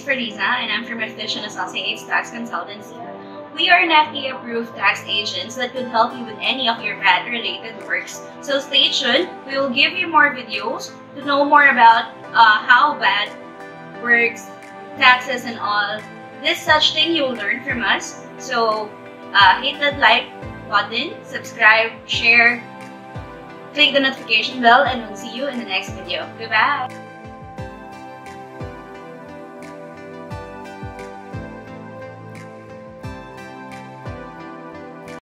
is and I'm from Ratheesh and Associates Tax Consultancy. We are an FTA-approved tax agents that could help you with any of your VAT-related works. So stay tuned. We will give you more videos to know more about uh, how VAT works, taxes and all. This such thing you will learn from us. So uh, hit that like button, subscribe, share, click the notification bell, and we'll see you in the next video. Goodbye!